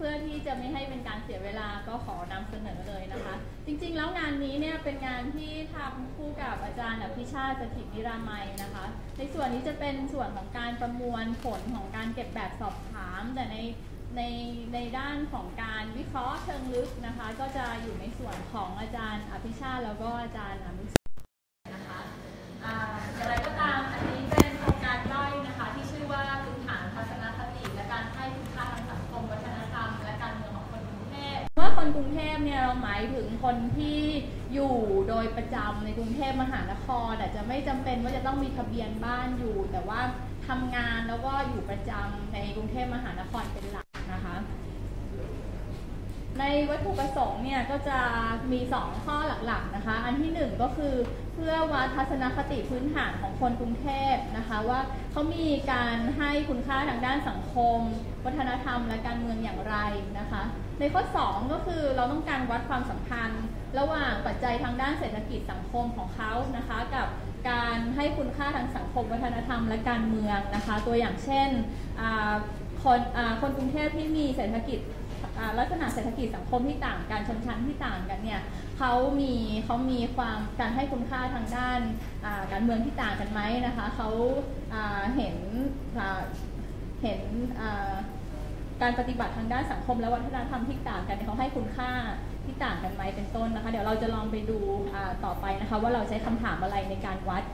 พื่อที่จะไม่ให้เป็นการเสียเวลาก็ขอนำเสนอเลยนะคะ จริงๆ แล้วงานนี้เนี่ยเป็นงานที่ทำคู่กับอาจารย์อภิชาติสถิตนิรามัยนะคะ ในส่วนนี้จะเป็นส่วนของการประมวลผลของการเก็บแบบสอบถาม แต่ในในในด้านของการวิเคราะห์เชิงลึกนะคะ ก็จะอยู่ในส่วนของอาจารย์อภิชาติแล้วก็อาจารย์อนุ คนที่อยู่โดยประจำในกรุงเทพมหานครอาจจะไม่จำเป็นว่าจะต้องมีทะเบียนบ้านอยู่ แต่ว่าทำงานแล้วก็อยู่ประจำในกรุงเทพมหานครเป็นหลัก ในวัตถุประสงค์เนี่ยก็จะมี 2 ข้อหลักๆนะคะ อันที่ 1 ก็คือเพื่อวัดทัศนคติพื้นฐานของคนกรุงเทพนะคะ ว่าเขามีการให้คุณค่าทางด้านสังคม วัฒนธรรมและการเมืองอย่างไรนะคะ ในข้อ 2 ก็คือเราต้องการวัดความสัมพันธ์ ระหว่างปัจจัยทางด้านเศรษฐกิจสังคมของเขานะคะ กับการให้คุณค่าทางสังคม วัฒนธรรมและการเมืองนะคะ ตัวอย่างเช่นคนคนกรุงเทพที่มีเศรษฐกิจ ลักษณะเศรษฐกิจสังคมที่ต่างกันชนชั้นที่ต่างกันเนี่ยเขามีเขามีความการให้คุณค่าทางด้านการเมืองที่ต่างกันไหมนะคะเขาเห็นเห็นการปฏิบัติทางด้านสังคมและวัฒนธรรมที่ต่างกันเขาให้คุณค่าที่ต่างกันไหมเป็นต้นนะคะ เดี๋ยวเราจะลองไปดูต่อไปนะคะ ว่าเราใช้คำถามอะไรในการวัด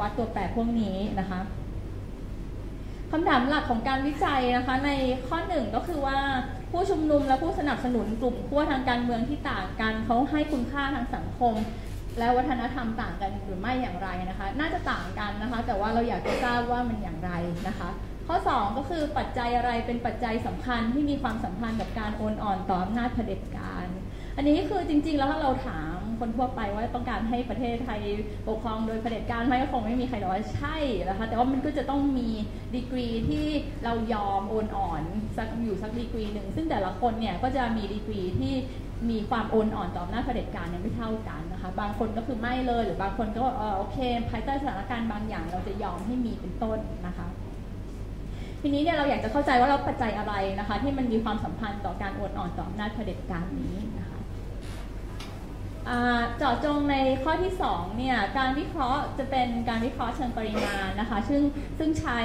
วัดตัวแปรพวกนี้นะคะคำถามหลักของการวิจัยนะคะในข้อหนึ่งก็คือว่า ผู้ชุมนุมและผู้สนับสนุนกลุ่มขั้วทางการเมืองที่ต่างกันเขาให้คุณค่าทางสังคม และวัฒนธรรมต่างกันหรือไม่อย่างไรนะคะ น่าจะต่างกันนะคะ แต่ว่าเราอยากจะทราบว่ามันอย่างไรนะคะ ข้อ 2 ก็คือปัจจัยอะไรเป็นปัจจัยสำคัญที่มีความสัมพันธ์กับการโอนอ่อนต่ออำนาจเผด็จการ อันนี้คือจริงๆแล้วถ้าเราถาม คนทั่วไปว่าต้องการให้ประเทศไทยปกครองโดยเผด็จการไหมก็คงไม่มีใครตอบว่าใช่นะคะแต่ว่ามันก็จะต้องมีดีกรีที่เรายอมโอนอ่อนสักอยู่สักดีกรีหนึ่งซึ่งแต่ละคนเนี่ยก็จะมีดีกรีที่มีความโอนอ่อนต่ออำนาเผด็จการเนี่ยไม่เท่ากันนะคะ บางคนก็คือไม่เลยหรือบางคนก็เออโอเค ภายใต้สถานการณ์บางอย่างเราจะยอมให้มีเป็นต้นนะคะทีนี้เนี่ยเราอยากจะเข้าใจว่าเราปัจจัยอะไรนะคะ ที่มันมีความสัมพันธ์ต่อการโอนอ่อนต่ออำนาเผด็จการนี้นะ เจาะจงในข้อที่2เนี่ยการวิเคราะห์จะเป็นการวิเคราะห์เชิงปริมาณนะคะ ซึ่งซึ่งใช้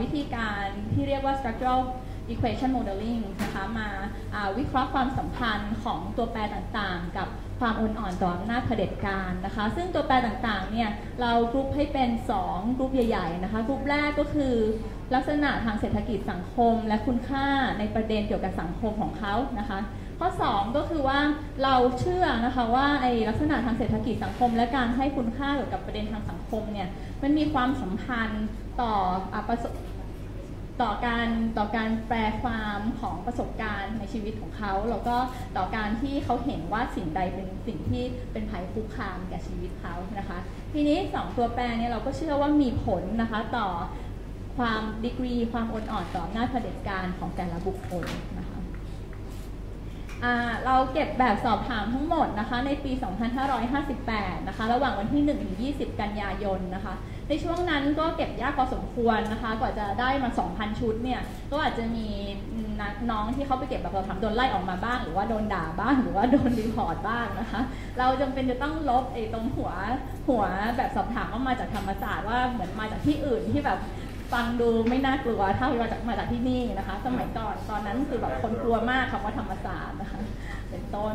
วิธีการที่เรียกว่า structural equation modeling นะคะมาอ่าวิเคราะห์ความสัมพันธ์ของตัวแปรต่างๆ กับความอ่อนอ่อนต่ออำนาจเผด็จการนะคะ ซึ่งตัวแปรต่างๆเนี่ยเรากรุ๊ปให้เป็น 2 กรุ๊ปใหญ่ๆนะคะกรุ๊ปแรกก็คือลักษณะทางเศรษฐกิจสังคมและคุณค่าในประเด็นเกี่ยวกับสังคมของเขานะคะ ข้อ 2 ก็คือว่าเราเชื่อนะคะว่าไอลักษณะทางเศรษฐกิจสังคม และการให้คุณค่าเกี่ยวกับประเด็นทางสังคมเนี่ยมันมีความสัมพันธ์ต่ออประสบต่อการต่อการแปลความของประสบการณ์ในชีวิตของเขาแล้วก็ต่อการที่เขาเห็นว่าสิ่งใดเป็นสิ่งที่เป็นภัยคุกคามแก่ชีวิตเขานะคะ ทีนี้ 2 ตัวแปรเนี่ยเราก็เชื่อว่ามีผลนะคะต่อความดีกรี ความอ่อนอ่อนต่ออำนาเผด็จการของแต่ละบุคคลนะ เราเก็บแบบสอบถามทั้งหมดนะคะในปี 2558 นะคะ ระหว่างวันที่ 1 ถึง 20 กันยายนนะคะ ในช่วงนั้นก็เก็บยากพอสมควรนะคะ กว่าจะได้มา 2,000 ชุดเนี่ย ก็อาจจะมีนักน้องที่เขาไปเก็บแบบสอบถามโดนไล่ออกมาบ้าง หรือว่าโดนด่าบ้าง หรือว่าโดน report บ้างนะคะ เราจำเป็นจะต้องลบไอ้ตรงหัวหัวแบบสอบถามว่ามาจากธรรมศาสตร์ว่าเหมือนมาจากที่อื่นที่แบบ ฟังดูไม่น่ากลัวเท่ามาจากมาจากที่นี่นะคะ สมัยก่อนตอนนั้นคือแบบคนกลัวมากคำว่าธรรมศาสตร์นะคะ เป็นต้น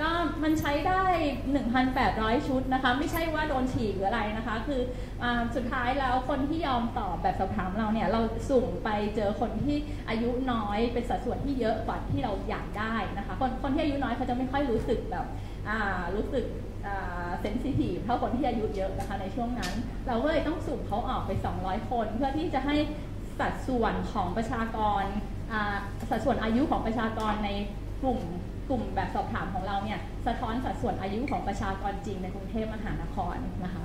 ก็มันใช้ได้ 1,800 ชุดนะคะ ไม่ใช่ว่าโดนฉีกหรืออะไรนะคะ คืออาสุดท้ายแล้วคนที่ยอมตอบแบบสอบถามเราเนี่ย เราสุ่มไปเจอคนที่อายุน้อยเป็นสัดส่วนที่เยอะกว่าที่เราอยากได้นะคะ คนคนที่อายุน้อยเขาจะไม่ค่อยรู้สึกแบบอ่ารู้สึก เซนซิทีฟเท่าคนที่อายุเยอะนะคะในช่วงนั้น เราก็เลยต้องสุ่มเขาออกไป 200 คน เพื่อที่จะให้สัดส่วนของประชากรสัดส่วนอายุของประชากรในกลุ่มกลุ่มแบบสอบถามของเราเนี่ยสะท้อนสัดส่วนอายุของประชากรจริงในกรุงเทพมหานครนะคะ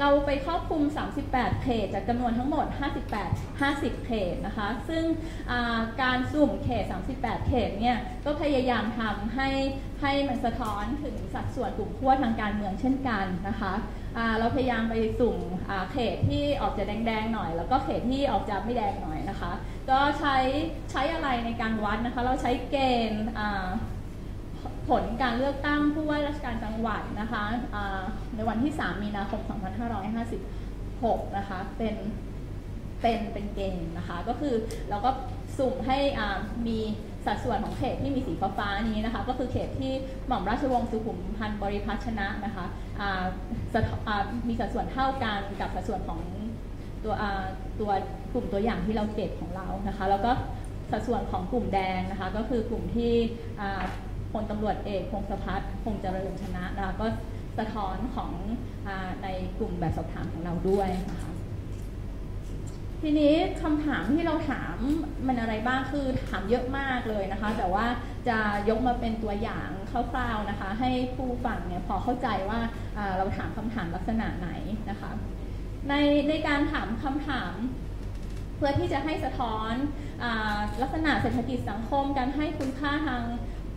เราไปครอบคลุม 38เขตจากจำนวนทั้งหมด 58 50เขตนะคะ ซึ่งการสุ่มเขต 38 เขตเนี่ยก็พยายามทำให้ให้มันสะท้อนถึงสัดส่วนกลุ่มขั้วทางการเมืองเช่นกันนะคะเราพยายามไปสุ่มเขตที่ออกจะแดงๆหน่อย แล้วก็เขตที่ออกจะไม่แดงหน่อยนะคะ ก็ใช้ใช้อะไรในการวัดนะคะ เราใช้เกณฑ์ ผลการเลือกตั้งผู้ว่าราชการจังหวัดนะคะในวันที่ 3 มีนาคม 2556 นะคะ เป็นเป็นเป็นเกณฑ์นะคะ ก็คือเราก็สุ่มให้มีสัดส่วนของเขตที่มีสีฟ้านี้นะคะ ก็คือเขตที่หม่อมราชวงศ์สุขุมพันธ์บริพัชนะนะคะมีสัดส่วนเท่ากันกับสัดส่วนของตัวตัวกลุ่มตัวอย่างที่เราเก็บของเรานะคะ แล้วก็สัดส่วนของกลุ่มแดงนะคะ ก็คือกลุ่มที่ พลตำรวจเอกพงศพัฒน์พงเจริญชนะนะคะก็สะท้อนของอในกลุ่มแบบสอบถามของเราด้วยนะคะทีนี้คำถามที่เราถามมันอะไรบ้างคือถามเยอะมากเลยนะคะ แต่ว่าจะยกมาเป็นตัวอย่างคร่าวๆนะคะ ให้ผู้ฟังเนี่ยพอเข้าใจว่าเราถามคำถามลักษณะไหนนะคะ ในในการถามคำถามเพื่อที่จะให้สะท้อนอลักษณะเศรษฐกิจสังคม การให้คุณค่าทาง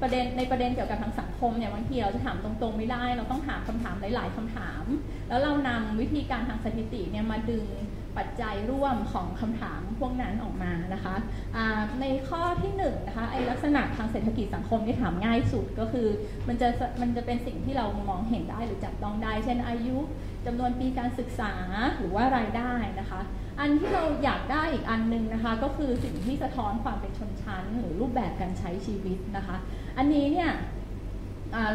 ประเด็นในประเด็นเกี่ยวกับทางสังคมเนี่ยบางทีเราจะถามตรงๆไม่ได้ เราต้องถามคำถามหลาย ๆคำถาม แล้วเรานำวิธีการทางสถิติเนี่ยมาดึง ปัจจัยร่วมของคำถามพวกนั้นออกมานะคะในข้อที่1นนะคะไอลักษณะทางเศรษฐกิจสังคมที่ถามง่ายสุดก็คือ มันจะมันจะเป็นสิ่งที่เรามองเห็นได้หรือจับต้องได้ เช่นอายุจำนวนปีการศึกษาหรือว่ารายได้นะคะ อันที่เราอยากได้อีกอันนึงนะคะ ก็คือสิ่งที่สะท้อนความเป็นชนชั้น หรือรูปแบบการใช้ชีวิตนะคะ อันนี้เนี่ย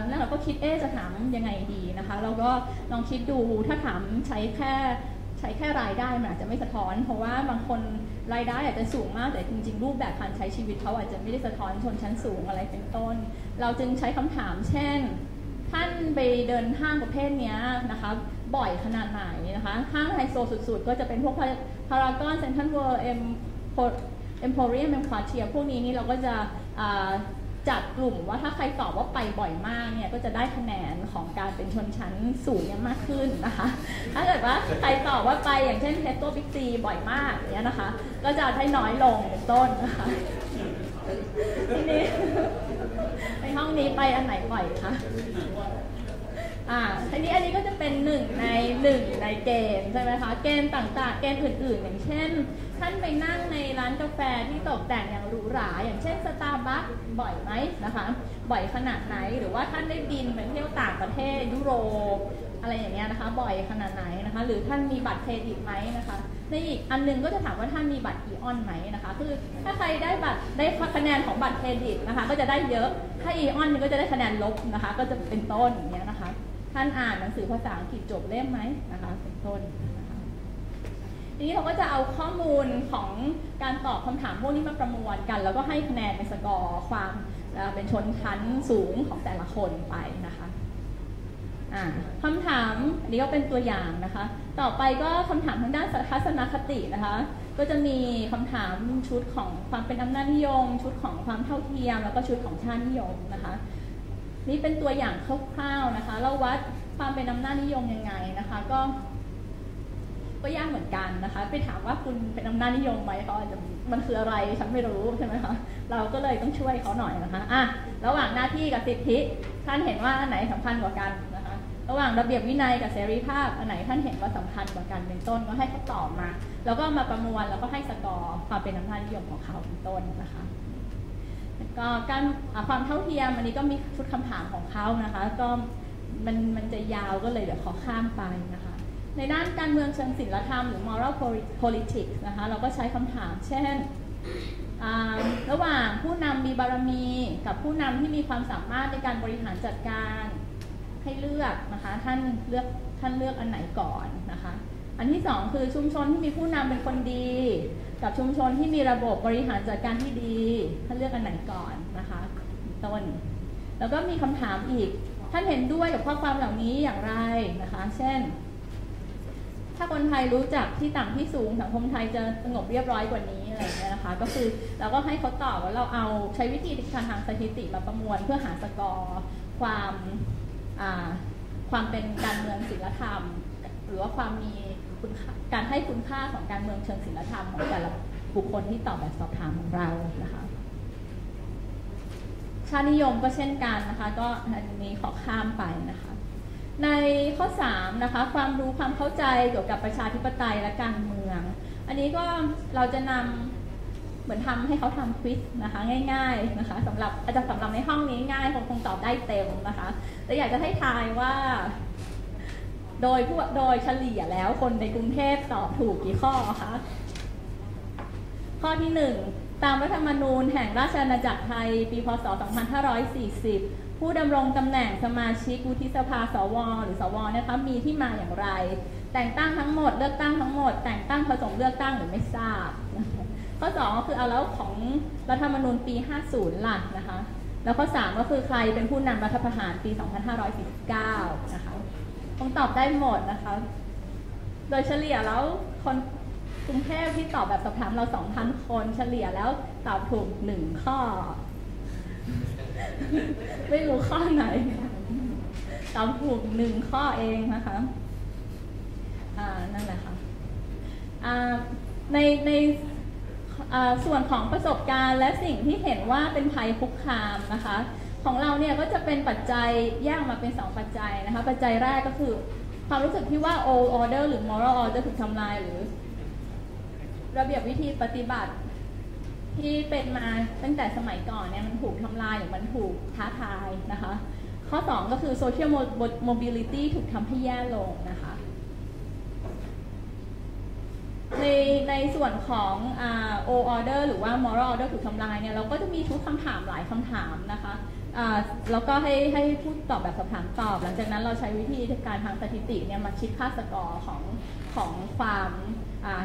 แล้วเราก็คิดเอ๊จะถามยังไงดีนะคะ เราก็ลองคิดดูถ้าถามใช้แค่ ใช้แค่รายได้มันอาจจะไม่สะท้อน เพราะว่าบางคนรายได้อาจจะสูงมากแต่จริงๆ รูปแบบการใช้ชีวิตเขาอาจจะไม่ได้สะท้อนชนชั้นสูงอะไรเป็นต้น เราจึงใช้คำถามเช่น ท่านไปเดินห้างประเภทนี้นะคะบ่อยขนาดไหนนะคะห้างไฮโซสุดๆ ก็จะเป็นพวกพารากอนเซ็นทรัลเวิลด์เอ็มเอ็มโพเรียมเอ็มควอเทียร์พวกนี้นี่เราก็จะ จัดกลุ่มว่าถ้าใครตอบว่าไปบ่อยมากเนี่ยก็จะได้คะแนนของการเป็นชนชั้นสูงเนี่ยมากขึ้นนะคะ ถ้าเกิดว่าใครตอบว่าไปอย่างเช่นเทสโก้บิ๊กซีบ่อยมากเนี่ยนะคะ ก็จะได้น้อยลงเป็นต้นนะคะทีนี้ในห้องนี้ไปอันไหนบ่อยคะอ่าทีนี้อันนี้ก็จะเป็นหนึ่งใน หนึ่งในเกณฑ์ใช่ไหมคะ เกณฑ์ต่างๆ เกณฑ์อื่นๆ อย่างเช่น ท่านไปนั่งในร้านกาแฟที่ตกแต่งอย่างหรูหรา อย่างเช่นสตาร์บัคบ่อยไหมนะคะ บ่อยขนาดไหน หรือว่าท่านได้บินไปเที่ยวต่างประเทศยุโรปอะไรอย่างเงี้ยนะคะ บ่อยขนาดไหนนะคะ หรือท่านมีบัตรเครดิตไหมนะคะในอีกอันนึงก็จะถามว่าท่านมีบัตรอีออนไหมนะคะ คือถ้าใครได้บัตรได้คะแนนของบัตรเครดิตนะคะ ก็จะได้เยอะ ถ้าอีออนก็จะได้คะแนนลบนะคะ ก็จะเป็นต้นอย่างเงี้ย ท่านอ่านหนังสือภาษาอังกฤษจบเล่มไหมนะคะเป็นต้นนะคะทีนี้เราก็จะเอาข้อมูลของการตอบคำถามพวกนี้มาประมวลกัน แล้วก็ให้คะแนนเป็นสกอร์ความเป็นชนชั้นสูงของแต่ละคนไปนะคะคำถามนี้ก็เป็นตัวอย่างนะคะ ต่อไปก็คำถามทางด้านทัศนคตินะคะ ก็จะมีคำถามชุดของความเป็นอำนาจนิยม ชุดของความเท่าเทียม แล้วก็ชุดของชาตินิยมนะคะ นี่เป็นตัวอย่างคร่าวๆนะคะ เราวัดความเป็นอำนาจนิยมยังไงนะคะ ก็ ก็ยากเหมือนกันนะคะ ไปถามว่าคุณเป็นอำนาจนิยมไหมเขาอาจจะมันคืออะไรฉันไม่รู้ใช่ไหมคะเราก็เลยต้องช่วยเขาหน่อยนะคะอะระหว่างหน้าที่กับสิทธิท่านเห็นว่าอันไหนสำคัญกว่ากันนะคะ ระหว่างระเบียบวินัยกับเสรีภาพอันไหนท่านเห็นว่าสำคัญกว่ากันเป็นต้นก็ให้เขาตอบมา แล้วก็มาประมวลแล้วก็ให้สกอร์ความเป็นอำนาจนิยมของเขาเป็นต้นนะคะ ก็การความเท่าเทียมอันนี้ก็มีชุดคำถามของเขานะคะ ก็มันมันจะยาวก็เลยเดี๋ยวขอข้ามไปนะคะ ในด้านการเมืองเชิงศิลธรรมหรือ moral politics นะคะเราก็ใช้คำถามเช่นระหว่างผู้นำมีบารมีกับผู้นำที่มีความสามารถในการบริหารจัดการให้เลือกนะคะท่านเลือกท่านเลือกอันไหนก่อนนะคะ อันที่สองคือชุมชนที่มีผู้นำเป็นคนดี กับชุมชนที่มีระบบบริหารจัดการที่ดีท่านเลือกอันไหนก่อนนะคะต้น แล้วก็มีคำถามอีก ท่านเห็นด้วยกับข้อความเหล่านี้อย่างไรนะคะ เช่น ถ้าคนไทยรู้จักที่ต่ำที่สูงสังคมไทยจะสงบเรียบร้อยกว่านี้อะไรเงี้ยนะคะ ก็คือเราก็ให้เขาตอบว่าเราเอาใช้วิธีทางทางสถิติมาประมวลเพื่อหาสกอร์ความความเป็นการเมืองศิลธรรม หรือว่าความมี การให้คุณค่าของการเมืองเชิงศิลธรรมของแต่ละบุคคลที่ตอบแบบสอบถามของเรานะคะชาตินิยมก็เช่นกันนะคะ ก็อันนี้ขอข้ามไปนะคะ ในข้อ3นะคะความรู้ความเข้าใจเกี่ยวกับประชาธิปไตยและการเมือง อันนี้ก็เราจะนำเหมือนทำให้เขาทำควิสนะคะง่ายๆนะคะสำหรับอาจจะสำหรับในห้องนี้ง่ายคงคงตอบได้เต็มนะคะแต่อยากจะให้ทายว่า โดยผู้โดยเฉลี่ยแล้วคนในกรุงเทพตอบถูกกี่ข้อคะข้อที่ 1 ตามรัฐธรรมนูญแห่งราชอาณาจักรไทย ปี พศ 2540 ผู้ดำรงตำแหน่งสมาชิกวุฒิสภาสว หรือสวนะคะมีที่มาอย่างไร แต่งตั้งทั้งหมด เลือกตั้งทั้งหมด แต่งตั้งผสมเลือกตั้งหรือไม่ทราบ ข้อ2ก็คือเอาแล้วของรัฐธรรมนูญปี 50ล่ะนะคะ แล้วข้อ 3 ก็คือใครเป็นผู้นำรัฐประหารปี 2549 นะคะ คงตอบได้หมดนะคะ โดยเฉลี่ยแล้วคนกรุงเทพที่ตอบแบบสอบถามเรา 2,000 คนเฉลี่ยแล้วตอบถูกหนึ่งข้อ ไม่รู้ข้อไหน ตอบถูกหนึ่งข้อเองนะคะ อ่า นั่นแหละค่ะอ่าในในส่วนของประสบการณ์และสิ่งที่เห็นว่าเป็นภัยคุกคามนะคะ ของเราเนี่ยก็จะเป็นปัจจัยแยกมาเป็น 2 ปัจจัยนะคะ ปัจจัยแรกก็คือความรู้สึกที่ว่า old order หรือ moral order ถูกทำลายหรือ ระเบียบวิธีปฏิบัติที่เป็นมาตั้งแต่สมัยก่อนเนี่ยมันถูกทำลายหรือมันถูกท้าทายนะคะ ข้อ 2 ก็คือ social mobility ถูกทำให้แย่ลงนะคะ ในในส่วนของ uh, o order หรือว่า moral order ถูกทำลายเนี่ยเราก็จะมีชุดคำถามหลายคำถามนะคะ แล้วก็ให้ให้พูดตอบแบบสอบถามตอบ หลังจากนั้นเราใช้วิธีการทางสถิติเนี่ยมาคิดค่าสกอร์ของของความ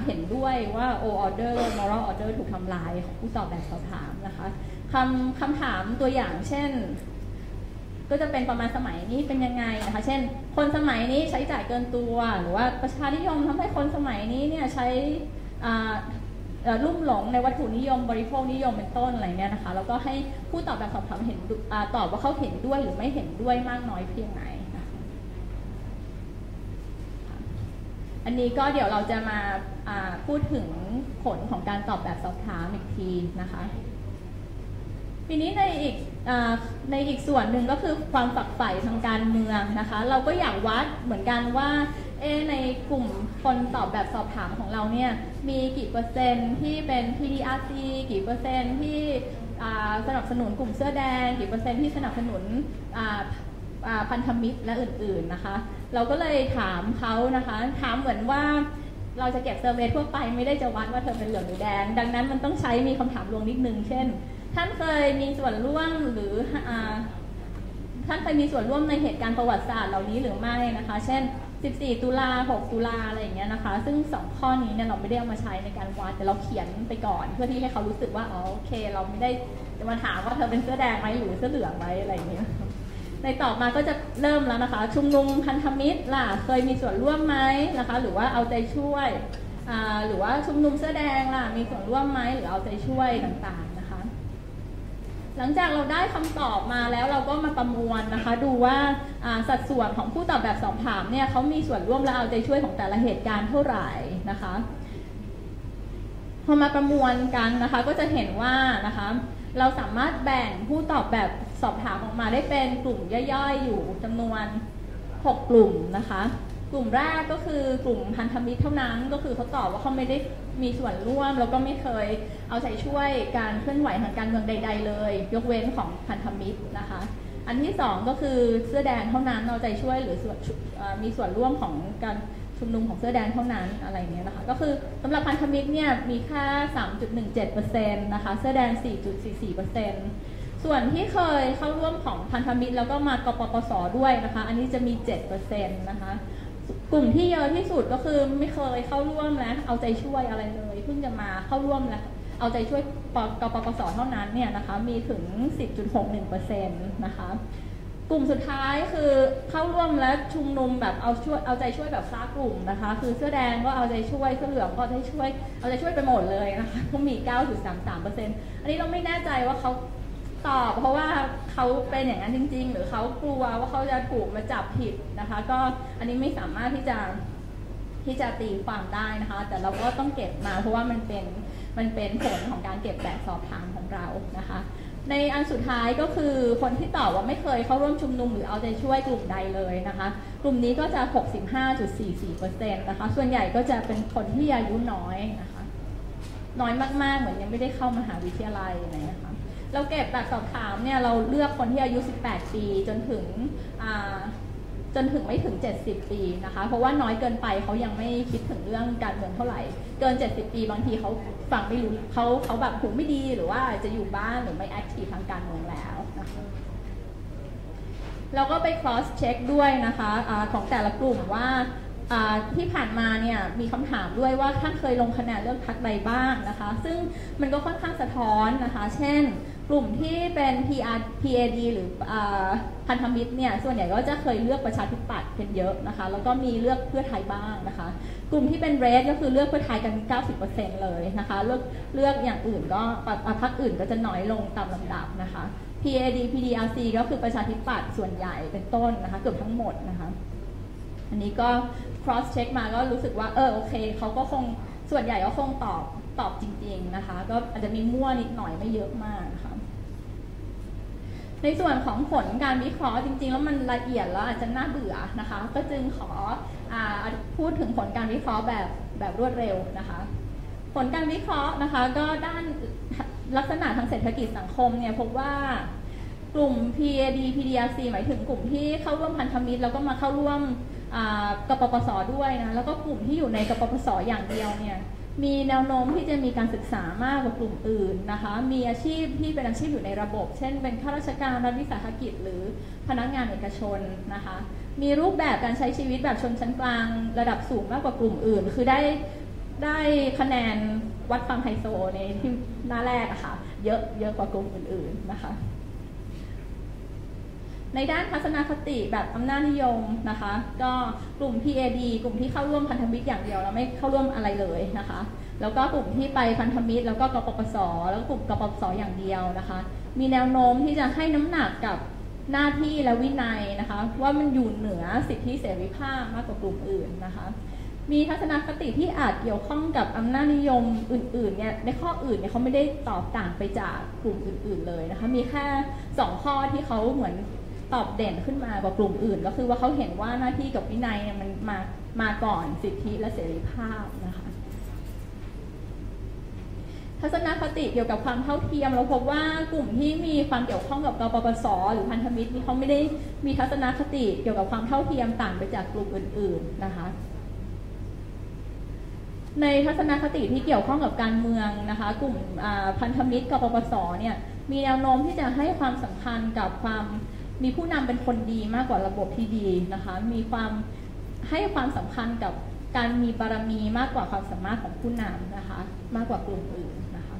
เห็นด้วยว่า o order moral order ถูกทำลายของผู้ตอบแบบสอบถามนะคะคำคำถามตัวอย่างเช่น ก็จะเป็นประมาณสมัยนี้เป็นยังไงนะคะ เช่น คนสมัยนี้ใช้จ่ายเกินตัว หรือว่าประชานิยมทำให้คนสมัยนี้เนี่ยใช้ ลุ่มหลงในวัตถุนิยมบริโภคนิยมเป็นต้นอะไรเนี่ยนะคะแล้วก็ให้ผู้ตอบแบบสอบถามเห็นตอบว่าเขาเห็นด้วยหรือไม่เห็นด้วยมากน้อยเพียงไหนอันนี้ก็เดี๋ยวเราจะมาพูดถึงผลของการตอบแบบสอบถามอีกทีนะคะทีนี้ในอีกอในอีกส่วนหนึ่งก็คือความฝักใฝ่ทางการเมืองนะคะ เราก็อยากวัดเหมือนกันว่า เอในกลุ่มคนตอบแบบสอบถามของเราเนี่ยมีกี่เปอร์เซ็นต์ที่เป็น PDRC กี่เปอร์เซ็นต์ที่สนับสนุนกลุ่มเสื้อแดง กี่เปอร์เซ็นต์ที่สนับสนุนพันธมิตรและอื่นๆนะคะ เราก็เลยถามเขานะคะ ถามเหมือนว่าเราจะเก็บเซอร์เวยทั่วไปไม่ได้จะวัดว่าเธอเป็นเหลืองหรือแดง ดังนั้นมันต้องใช้มีคำถามลวงนิดนึง เช่น ท่านเคยมีส่วนร่วมหรือท่านเคยมีส่วนร่วมในเหตุการณ์ประวัติศาสตร์เหล่านี้หรือไม่นะคะ เช่น 14 ตุลา 6 ตุลาอะไรอย่างเงี้ยนะคะ ซึ่ง 2 ข้อนี้เนี่ยเราไม่ได้เอามาใช้ในการวัดแต่เราเขียนไปก่อน เพื่อที่ให้เขารู้สึกว่าอ๋อโอเค เราไม่ได้จะมาถามว่าเธอเป็นเสื้อแดงไหมหรือเสื้อเหลืองไหมอะไรอย่างเงี้ยในต่อมาก็จะเริ่มแล้วนะคะ ชุมนุมพันธมิตรล่ะเคยมีส่วนร่วมไหมนะคะ หรือว่าเอาใจช่วยหรือว่าชุมนุมเสื้อแดงล่ะมีส่วนร่วมไหมหรือเอาใจช่วยต่าง หลังจากเราได้คำตอบมาแล้วเราก็มาประมวลนะคะ ดูว่าสัดส่วนของผู้ตอบแบบสอบถามเนี่ยเขามีส่วนร่วมและเอาใจช่วยของแต่ละเหตุการณ์เท่าไหร่นะคะพอมาประมวลกันนะคะก็จะเห็นว่านะคะเราสามารถแบ่งผู้ตอบแบบสอบถามออกมาได้เป็นกลุ่มย่อยๆ อยู่จำนวน 6 กลุ่มนะคะ กลุ่มแรกก็คือกลุ่มพันธมิตรเท่านั้นก็คือเขาตอบว่าเขาไม่ได้มีส่วนร่วม แล้วก็ไม่เคยเอาใจช่วยการเคลื่อนไหวทางการเมืองใด ๆ เลย ยกเว้นของพันธมิตรนะคะ อันที่ 2 ก็คือเสื้อแดงเท่านั้นเอาใจช่วยหรือมีส่วนร่วมของการชุมนุมของเสื้อแดงเท่านั้นอะไรเงี้ยนะคะก็คือสำหรับพันธมิตรเนี่ยมีค่า 3.17%นะคะเสื้อแดง 4.44%ส่วนที่เคยเข้าร่วมของพันธมิตรแล้วก็มากปปสด้วยนะคะ อันนี้จะมี 7%นะคะ กลุ่มที่เยอะที่สุดก็คือไม่เคยเข้าร่วมแล้วเอาใจช่วยอะไรเลยเพิ่งจะมาเข้าร่วมแล้วเอาใจช่วยกปปสเท่านั้นเนี่ยนะคะมีถึง 10.61%นะคะกลุ่มสุดท้ายคือเข้าร่วมและชุมนุมแบบเอาช่วยเอาใจช่วยแบบค้ากลุ่มนะคะ คือเสื้อแดงก็เอาใจช่วยเสื้อเหลืองก็เอาใจช่วยเอาใจช่วยไปหมดเลยนะคะก็มี 9.33%อันนี้เราไม่แน่ใจว่าเขา ตอบเพราะว่าเขาเป็นอย่างนั้นจริง ๆ หรือเขากลัวว่าเขาจะถูกมาจับผิดนะคะ ก็อันนี้ไม่สามารถที่จะที่จะตีความได้นะคะ แต่เราก็ต้องเก็บมาเพราะว่ามันเป็นมันเป็นผลของการเก็บแบบสอบถามของเรานะคะ ในอันสุดท้ายก็คือคนที่ตอบว่าไม่เคยเข้าร่วมชุมนุมหรือเอาใจช่วยกลุ่มใดเลยนะคะ กลุ่มนี้ก็จะ 65.44%นะคะ ส่วนใหญ่ก็จะเป็นคนที่อายุน้อยนะคะ น้อยมากๆเหมือนยังไม่ได้เข้ามหาวิทยาลัยอะไรนะคะ เราเก็บแบบสอบถามเนี่ยเราเลือกคนที่อายุ 18 ปีจนถึงจนถึงไม่ถึง 70 ปีนะคะ เพราะว่าน้อยเกินไปเขายังไม่คิดถึงเรื่องการเมืองเท่าไหร่ เกิน 70 ปีบางทีเขาฟังไม่รู้เขาเขาแบบหูไม่ดีหรือว่าจะอยู่บ้านหรือไม่แอคทีฟทางการเมืองแล้วนะคะเราก็ไป cross check ด้วยนะคะอะของแต่ละกลุ่มว่าที่ผ่านมาเนี่ยมีคำถามด้วยว่าท่านเคยลงคะแนนเลือกพักใดบ้างนะคะ ซึ่งมันก็ค่อนข้างสะท้อนนะคะ เช่น กลุ่มที่เป็น PR PAD หรือพันธมิตรเนี่ยส่วนใหญ่ก็จะเคยเลือกประชาธิปัตย์เป็นเยอะนะคะ แล้วก็มีเลือกเพื่อไทยบ้างนะคะ กลุ่มที่เป็นเรดก็คือเลือกเพื่อไทยกัน 90%เลยนะคะ เลือกเลือกอย่างอื่นก็พรรคอื่นก็จะน้อยลงตามลำดับนะคะ PAD PDRC ก็คือประชาธิปัตย์ส่วนใหญ่เป็นต้นนะคะเกือบทั้งหมดนะคะ อันนี้ก็ cross check มาก็รู้สึกว่าเออโอเคเขาก็คงส่วนใหญ่ก็คงตอบตอบจริง ๆนะคะ ก็อาจจะมีมั่วนิดหน่อยไม่เยอะมากนะคะ ในส่วนของผลการวิเคราะห์จริง ๆ แล้วมันละเอียดแล้วอาจจะน่าเบื่อนะคะ ก็จึงขออพูดถึงผลการวิเคราะห์แบบแบบรวดเร็วนะคะ ผลการวิเคราะห์นะคะ ก็ด้านลักษณะทางเศรษฐกิจสังคมเนี่ยพบว่ากลุ่ม PAD PDRC หมายถึงกลุ่มที่เข้าร่วมพันธมิตรแล้วก็มาเข้าร่วมกปปสด้วยนะแล้วก็กลุ่มที่อยู่ในกปปสอย่างเดียวเนี่ย มีแนวโน้มที่จะมีการศึกษามากกว่ากลุ่มอื่นนะคะ มีอาชีพที่เป็นอาชีพอยู่ในระบบ เช่น เป็นข้าราชการรัฐวิสาหกิจ หรือพนักงานเอกชนนะคะ มีรูปแบบการใช้ชีวิตแบบชนชั้นกลาง ระดับสูงมากกว่ากลุ่มอื่น คือได้ได้คะแนนวัดความไฮโซในที่หน้าแรกะคะ่ะเยอะเยอะกว่ากลุ่มอื่นๆนะคะ ในด้านทัศนคติแบบอำนาจนิยมนะคะ ก็กลุ่ม PAD กลุ่มที่เข้าร่วมพันธมิตรอย่างเดียวแล้วไม่เข้าร่วมอะไรเลยนะคะ แล้วก็กลุ่มที่ไปพันธมิตร แล้วก็กปปส แล้วก็กลุ่มกปปสอย่างเดียวนะคะ มีแนวโน้มที่จะให้น้ำหนักกับหน้าที่และวินัยนะคะ ว่ามันอยู่เหนือสิทธิเสรีภาพมากกว่ากลุ่มอื่นนะคะ มีทัศนคติที่อาจเกี่ยวข้องกับอำนาจนิยมอื่นๆเนี่ยในข้ออื่นเนี่ยเขาไม่ได้ตอบต่างไปจากกลุ่มอื่น ๆเลยนะคะ มีแค่ 2 ข้อที่เขาเหมือน ตอบเด่นขึ้นมากว่ากลุ่มอื่น ก็คือว่าเขาเห็นว่าหน้าที่กับวินัยเนี่ยมันมามาก่อนสิทธิและเสรีภาพนะคะทัศนคติเกี่ยวกับความเท่าเทียม เราพบว่ากลุ่มที่มีความเกี่ยวข้องกับกปปสหรือพันธมิตรนี่เขาไม่ได้มีทัศนคติเกี่ยวกับความเท่าเทียมต่างไปจากกลุ่มอื่น ๆนะคะ ในทัศนคติที่เกี่ยวข้องกับการเมืองนะคะ กลุ่มพันธมิตรกปปสเนี่ยมีแนวโน้มที่จะให้ความสำคัญกับความ มีผู้นำเป็นคนดีมากกว่าระบบที่ดีนะคะ มีความให้ความสำคัญกับการมีบารมีมากกว่าความสามารถของผู้นำนะคะ มากกว่ากลุ่มอื่นนะคะ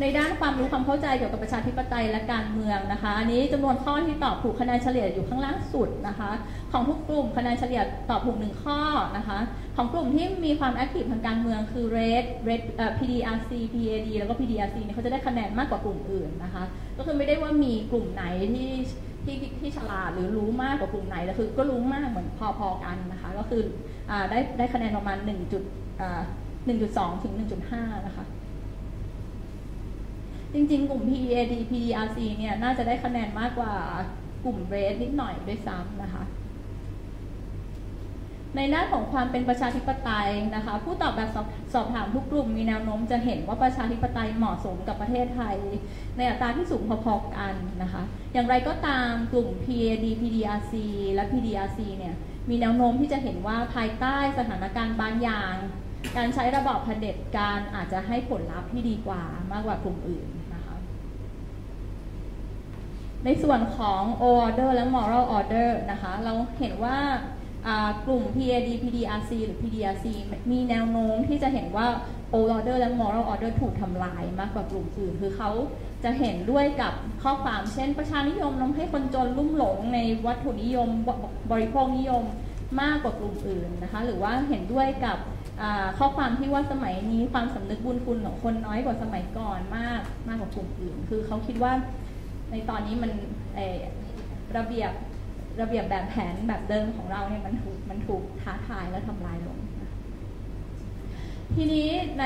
ในด้านความรู้ความเข้าใจเกี่ยวกับประชาธิปไตยและการเมืองนะคะ อันนี้จำนวนข้อที่ตอบถูกคะแนนเฉลี่ยอยู่ข้างล่างสุดนะคะ ของทุกกลุ่มคะแนนเฉลี่ยตอบถูกหนึ่งข้อนะคะ ของกลุ่มที่มีความแอคทีฟทางการเมืองคือ Red Red PDRC PAD แล้วก็ PDRC เนี่ยเขาจะได้คะแนนมากกว่ากลุ่มอื่นนะคะ ก็คือไม่ได้ว่ามีกลุ่มไหนที่ที่ที่ฉลาดหรือรู้มากกว่ากลุ่มไหนแต่คือก็รู้มากเหมือนพอๆกันนะคะ ก็คืออได้ได้คะแนนประมาณ1จุด1.2 ถึง 1.5 นะคะ จริงๆ กลุ่ม PAD PDRC เนี่ยน่าจะได้คะแนนมากกว่ากลุ่ม Red นิดหน่อยด้วยซ้ำนะคะ ในด้านของความเป็นประชาธิปไตยนะคะ ผู้ตอบแบบสอบสอบถามทุกกลุ่มมีแนวโน้มจะเห็นว่าประชาธิปไตยเหมาะสมกับประเทศไทย ในอัตราที่สูงพอๆกันนะคะ อย่างไรก็ตามกลุ่ม PAD PDRC และ PDRC เนี่ยมีแนวโน้มที่จะเห็นว่าภายใต้สถานการณ์บางอย่าง การใช้ระบอบเผด็จการอาจจะให้ผลลัพธ์ที่ดีกว่ามากกว่ากลุ่มอื่น ในส่วนของ order และ moral order นะคะ เราเห็นว่ากลุ่ม PAD PDRC หรือ PDRC มีแนวโน้มที่จะเห็นว่า O order และ moral order ถูกทำลายมากกว่ากลุ่มอื่น คือเขาจะเห็นด้วยกับข้อความเช่น ประชานิยมนำให้คนจนลุ่มหลงในวัตถุนิยมบริโภคนิยมมากกว่ากลุ่มอื่นนะคะ หรือว่าเห็นด้วยกับข้อความที่ว่าสมัยนี้ความสำนึกบุญคุณของคนน้อยกว่าสมัยก่อนมากมากกว่ากลุ่มอื่น คือเขาคิดว่า ในตอนนี้มันระเบียบระเบียบแบบแผนแบบเดิมของเราเนี่ยมันถูกมันถูกท้าทายและทำลายลง ทีนี้ใน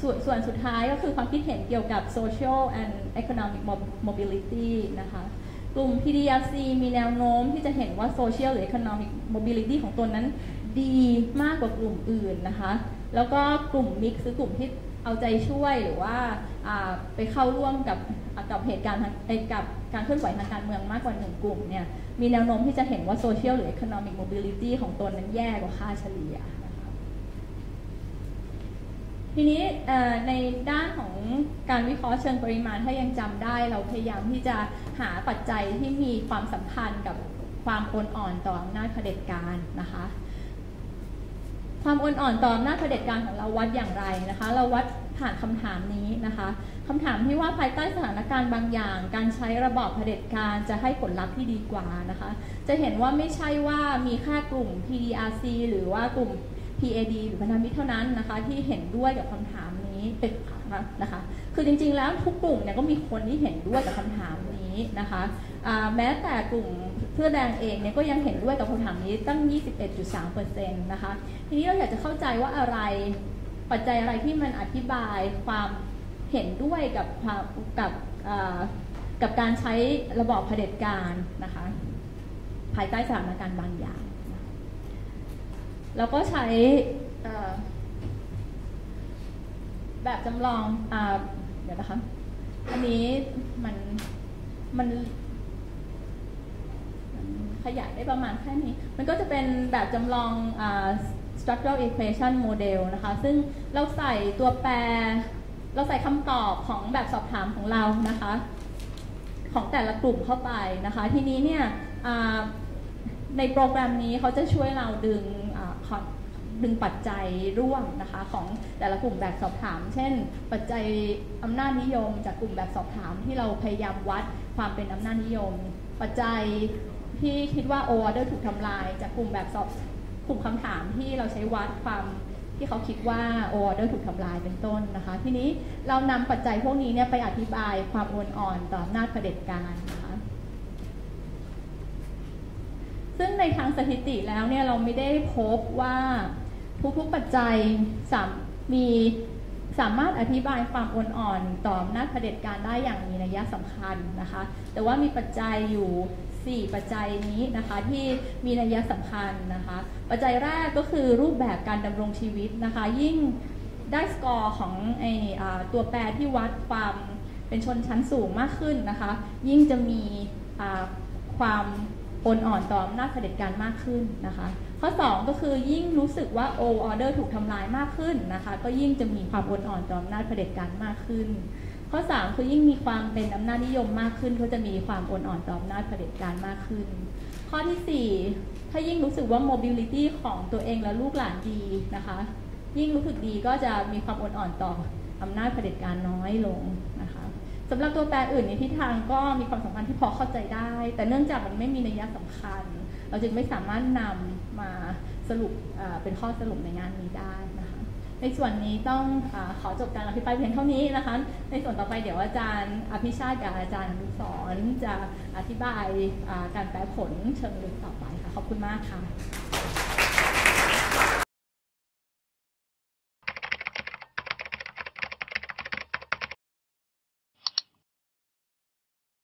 ส่วนส่วนสุดท้ายก็คือความคิดเห็นเกี่ยวกับ social and economic mobility นะคะกลุ่ม PDRC มีแนวโน้มที่จะเห็นว่า social หรือ economic mobility ของตนนั้นดีมากกว่ากลุ่มอื่นนะคะ แล้วก็กลุ่ม mix คือกลุ่มที่ เอาใจช่วยหรือว่าไปเข้าร่วมกับกับเหตุการณ์กับการเคลื่อนไหวทางการเมืองมากกว่าหนึ่งกลุ่มเนี่ยมีแนวโน้มที่จะเห็นว่า social หรือ economic mobility ของตนนั้นแย่กว่าค่าเฉลี่ยทีนี้ในด้านของการวิเคราะห์เชิงปริมาณถ้ายังจำได้ เราพยายามที่จะหาปัจจัยที่มีความสัมพันธ์กับความโอนอ่อนต่ออำนาจเผด็จการนะคะ ความโอนอ่อนต่ออำนาจเผด็จการของเราวัดอย่างไรนะคะ เราวัดผ่านคำถามนี้นะคะคำถามที่ว่าภายใต้สถานการณ์บางอย่าง การใช้ระบอบเผด็จการจะให้ผลลัพธ์ที่ดีกว่านะคะ จะเห็นว่าไม่ใช่ว่ามีแค่กลุ่ม PDRC หรือว่ากลุ่ม PAD หรือพันธมิตรเท่านั้นนะคะที่เห็นด้วยกับคำถามนี้เป็นนะคะ คือจริงๆแล้วทุกกลุ่มเนี่ยก็มีคนที่เห็นด้วยกับคำถามนี้นะคะแม้แต่กลุ่ม เพื่อแดงเองเนี่ยก็ยังเห็นด้วยกับคำถามนี้ตั้ง 21.3%นะคะ ทีนี้เราอยากจะเข้าใจว่าอะไรปัจจัยอะไรที่มันอธิบายความเห็นด้วยกับกับกับการใช้ระบอบเผด็จการนะคะ ภายใต้สถานการณ์บางอย่าง แล้วก็ใช้แบบจำลองอเดี๋ยวนะคะ อันนี้มันมัน ขยายได้ประมาณแค่นี้ มันก็จะเป็นแบบจำลองอ structural equation model นะคะ ซึ่งเราใส่ตัวแปร เราใส่คำตอบของแบบสอบถามของเรานะคะ ของแต่ละกลุ่มเข้าไปนะคะ ทีนี้เนี่ยในโปรแกรมนี้เขาจะช่วยเราดึงดึงปัจจัยร่วมนะคะของแต่ละกลุ่มแบบสอบถาม เช่น ปัจจัยอำนาจนิยม จากกลุ่มแบบสอบถามที่เราพยายามวัดความเป็นอำนาจนิยม ปัจจัย ที่คิดว่าโอเดอร์ถูกทำลาย จากกลุ่มแบบสอบกลุ่มคำถามที่เราใช้วัดความที่เขาคิดว่าโอเดอร์ถูกทำลายเป็นต้นนะคะ ทีนี้เรานำปัจจัยพวกนี้เนี่ยไปอธิบายความโอนอ่อนต่ออำนาจเผด็จการนะคะซึ่งในทางสถิติแล้วเนี่ยเราไม่ได้พบว่าทุกๆปัจจัยสามมีสามารถอธิบายความอ่อนอ่อนต่ออำนาจเผด็จการได้อย่างมีนัยสำคัญนะคะ แต่ว่ามีปัจจัยอยู่ 4 ปัจจัยนี้นะคะที่มีนัยสำคัญนะคะ ปัจจัยแรกก็คือรูปแบบการดำรงชีวิตนะคะ ยิ่งได้สกอร์ของไอตัวแปรที่วัดความเป็นชนชั้นสูงมากขึ้นนะคะ ยิ่งจะมีความโอนอ่อนต่ออำนาจเผด็จการมากขึ้นนะคะ ข้อ 2 ก็คือยิ่งรู้สึกว่าโอออเดอร์ถูกทำลายมากขึ้นนะคะ ก็ยิ่งจะมีความอ่อนอ่อนต่ออำนาจเผด็จการมากขึ้น ข้อ 3 คือยิ่งมีความเป็นอำนาจนิยมมากขึ้นก็จะมีความอ่อนอ่อนต่ออำนาจเผด็จการมากขึ้น ข้อที่ 4 ถ้ายิ่งรู้สึกว่า mobility ของตัวเองและลูกหลานดีนะคะ ยิ่งรู้สึกดีก็จะมีความอ่อนอ่อนต่ออำนาจเผด็จการน้อยลงนะคะสำหรับตัวแปรอื่นในทิศทางก็มีความสัมพันธ์ที่พอเข้าใจได้ แต่เนื่องจากมันไม่มีนัยสำคัญ เราจึงไม่สามารถนำมาสรุปเป็นข้อสรุปในงานนี้ได้นะ ในส่วนนี้ต้องอขอจบการอภิปรายเพียงเท่านี้นะคะ ในส่วนต่อไปเดี๋ยวอาจารย์อภิชาติกับอาจารย์อนุสรจะอธิบายการแปลผลเชิงลึกต่อไปค่ะ ขอบคุณมากค่ะ